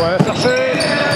Ouais, chercher